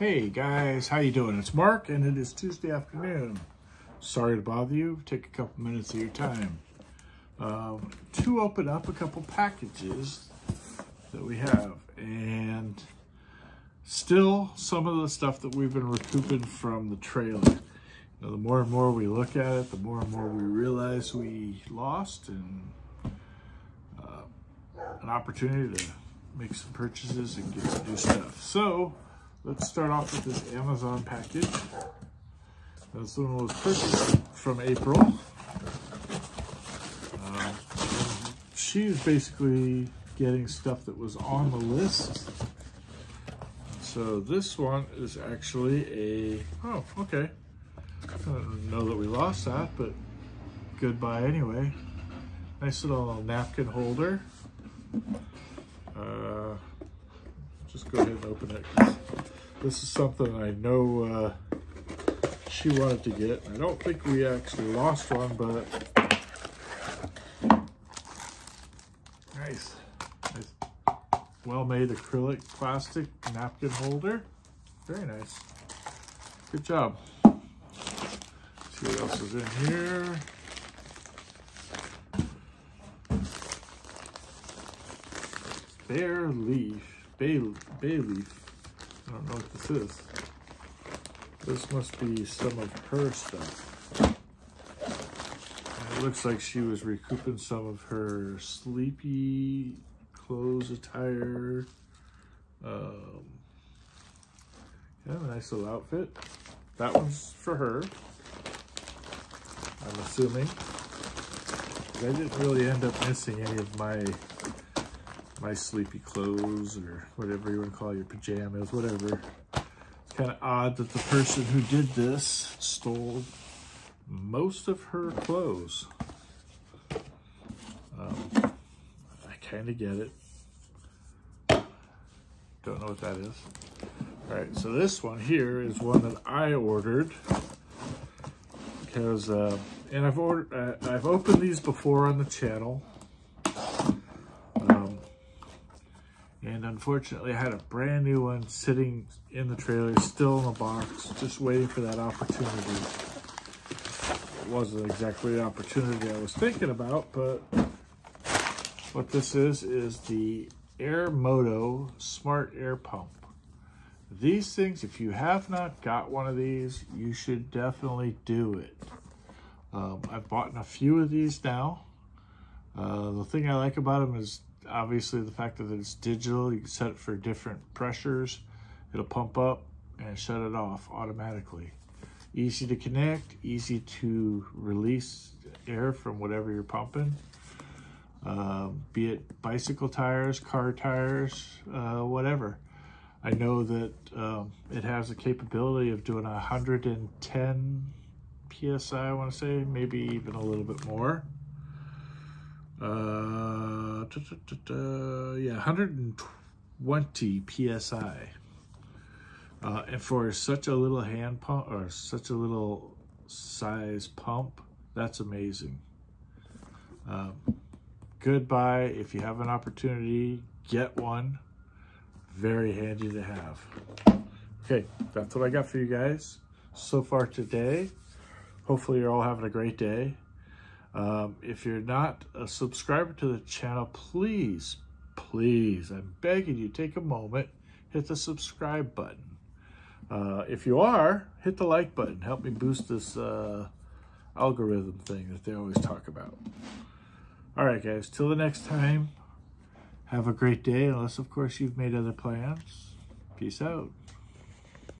Hey guys, how you doing? It's Mark and it is Tuesday afternoon. Sorry to bother you. Take a couple minutes of your time um, to open up a couple packages that we have and still some of the stuff that we've been recouping from the trailer. You know, the more and more we look at it, the more and more we realize we lost and uh, an opportunity to make some purchases and get some new stuff. So let's start off with this Amazon package. This one was purchased from April. Uh, basically getting stuff that was on the list. So this one is actually a, oh, okay. I don't know that we lost that, but goodbye anyway. Nice little napkin holder. Just go ahead and open it. This is something I know uh, she wanted to get. I don't think we actually lost one, but nice. nice. Well-made acrylic plastic napkin holder. Very nice. Good job. Let's see what else is in here. Bare leaf, bay, bay leaf. I don't know what this is. This must be some of her stuff. It looks like she was recouping some of her sleepy clothes attire. Um, yeah, a nice little outfit. That one's for her. I'm assuming. I didn't really end up missing any of my my sleepy clothes or whatever you want to call your pajamas, whatever. It's kind of odd that the person who did this stole most of her clothes. Um, I kind of get it. Don't know what that is. All right, so this one here is one that I ordered because, uh, and I've ordered, uh, I've opened these before on the channel. And unfortunately, I had a brand new one sitting in the trailer, still in the box, just waiting for that opportunity. It wasn't exactly the opportunity I was thinking about, but what this is, is the AirMoto Smart Air Pump. These things, if you have not got one of these, you should definitely do it. Um, I've bought a few of these now. Uh, the thing I like about them is obviously the fact that it's digital, you can set it for different pressures. It'll pump up and shut it off automatically. Easy to connect, easy to release air from whatever you're pumping. Uh, be it bicycle tires, car tires, uh, whatever. I know that um, it has the capability of doing 110 PSI, I want to say, maybe even a little bit more. Uh, yeah, 120 psi. Uh, and for such a little hand pump or such a little size pump, that's amazing. Um, goodbye. If you have an opportunity, get one. Very handy to have. Okay, that's what I got for you guys so far today. Hopefully you're all having a great day. Um, if you're not a subscriber to the channel, please, please, I'm begging you, take a moment, hit the subscribe button. Uh, if you are, hit the like button. Help me boost this uh, algorithm thing that they always talk about. All right, guys, till the next time, have a great day, unless, of course, you've made other plans. Peace out.